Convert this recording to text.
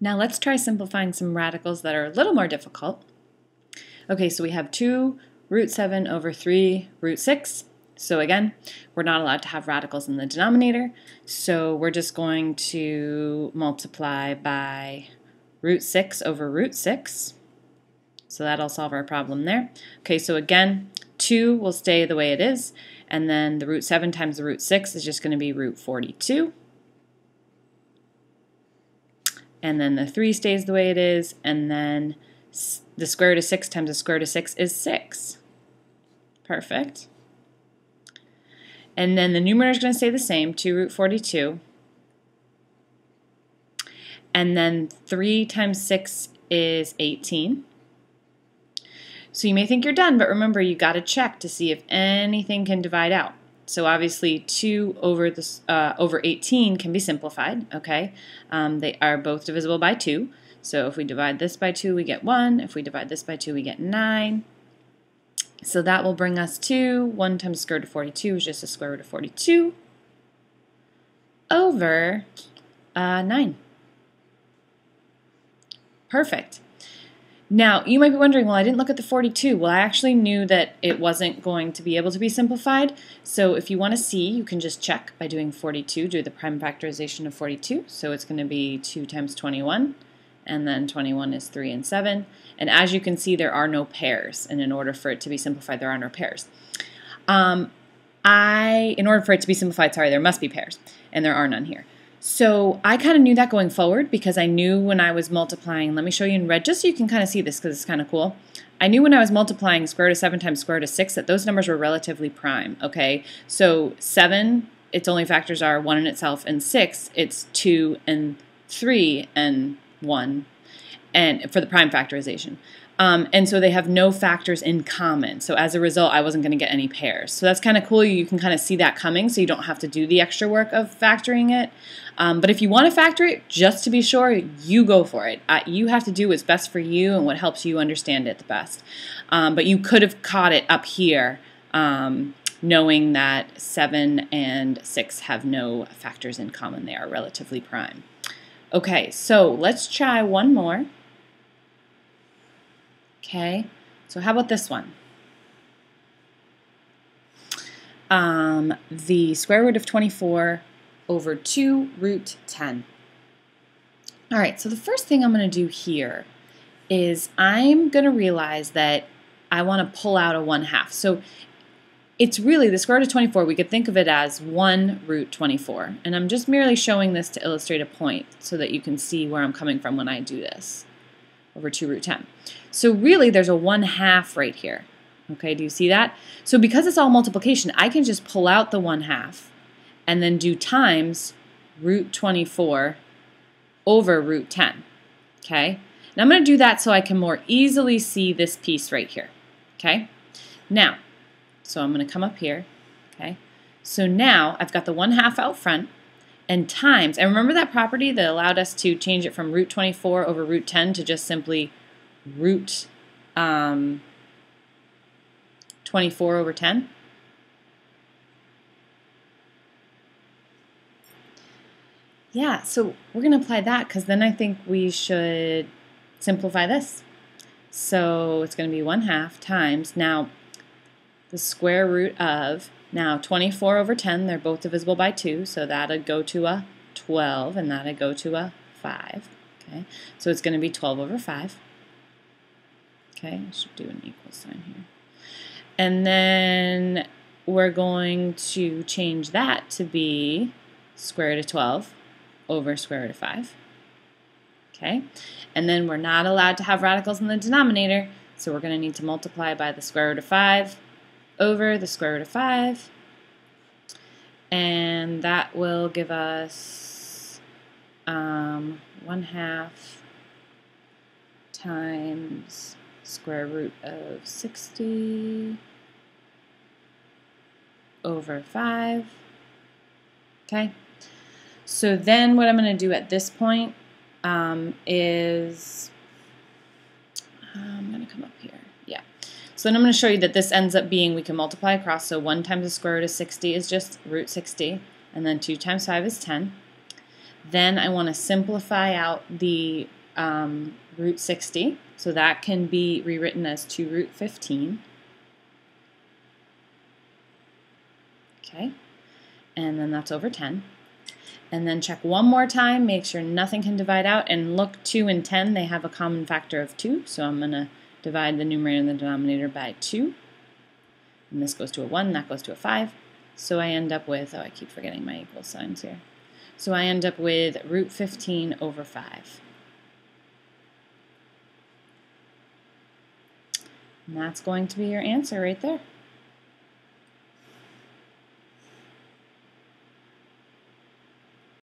Now let's try simplifying some radicals that are a little more difficult. Okay, so we have 2 root 7 over 3 root 6. So again, we're not allowed to have radicals in the denominator, so we're just going to multiply by root 6 over root 6. So that'll solve our problem there. Okay, so again, 2 will stay the way it is, and then the root 7 times the root 6 is just going to be root 42 and then the 3 stays the way it is, and then the square root of 6 times the square root of 6 is 6. Perfect. And then the numerator is going to stay the same, 2 root 42. And then 3 times 6 is 18. So you may think you're done, but remember you got to check to see if anything can divide out. So obviously 2 over, this, uh, over 18 can be simplified, okay? Um, they are both divisible by 2. So if we divide this by 2, we get 1. If we divide this by 2, we get 9. So that will bring us to 1 times square root of 42 is just the square root of 42 over uh, 9. Perfect. Now, you might be wondering, well, I didn't look at the 42. Well, I actually knew that it wasn't going to be able to be simplified. So if you want to see, you can just check by doing 42, do the prime factorization of 42. So it's going to be 2 times 21, and then 21 is 3 and 7. And as you can see, there are no pairs. And in order for it to be simplified, there are no pairs. Um, I, in order for it to be simplified, sorry, there must be pairs, and there are none here. So I kind of knew that going forward because I knew when I was multiplying, let me show you in red just so you can kind of see this because it's kind of cool. I knew when I was multiplying square root of 7 times square root of 6 that those numbers were relatively prime, okay? So 7, its only factors are 1 in itself, and 6, it's 2 and 3 and 1 and for the prime factorization. Um, and so they have no factors in common. So as a result, I wasn't going to get any pairs. So that's kind of cool. You can kind of see that coming so you don't have to do the extra work of factoring it. Um, but if you want to factor it, just to be sure, you go for it. Uh, you have to do what's best for you and what helps you understand it the best. Um, but you could have caught it up here um, knowing that 7 and 6 have no factors in common. They are relatively prime. Okay, so let's try one more. Okay, so how about this one? Um, the square root of 24 over 2 root 10. All right, so the first thing I'm going to do here is I'm going to realize that I want to pull out a 1 half. So it's really the square root of 24, we could think of it as 1 root 24. And I'm just merely showing this to illustrate a point so that you can see where I'm coming from when I do this over 2 root 10. So really there's a 1 half right here. Okay, do you see that? So because it's all multiplication, I can just pull out the 1 half and then do times root 24 over root 10. Okay, now I'm going to do that so I can more easily see this piece right here. Okay, now, so I'm going to come up here. Okay, so now I've got the 1 half out front and times, and remember that property that allowed us to change it from root 24 over root 10 to just simply root um, 24 over 10? Yeah, so we're going to apply that because then I think we should simplify this. So it's going to be 1 half times, now the square root of now 24 over 10, they're both divisible by 2, so that'd go to a 12 and that'd go to a 5. Okay, so it's going to be 12 over 5. Okay, I should do an equal sign here. And then we're going to change that to be square root of 12 over square root of 5. Okay, and then we're not allowed to have radicals in the denominator, so we're going to need to multiply by the square root of 5 over the square root of 5. And that will give us um, 1 half times square root of 60 over 5. Okay, so then what I'm going to do at this point um, is, I'm going to come up here. So then I'm going to show you that this ends up being, we can multiply across, so 1 times the square root of 60 is just root 60, and then 2 times 5 is 10. Then I want to simplify out the um, root 60. So that can be rewritten as 2 root 15. Okay, and then that's over 10. And then check one more time, make sure nothing can divide out, and look 2 and 10, they have a common factor of 2, so I'm going to divide the numerator and the denominator by 2. And this goes to a 1, that goes to a 5. So I end up with, oh, I keep forgetting my equal signs here. So I end up with root 15 over 5. And that's going to be your answer right there.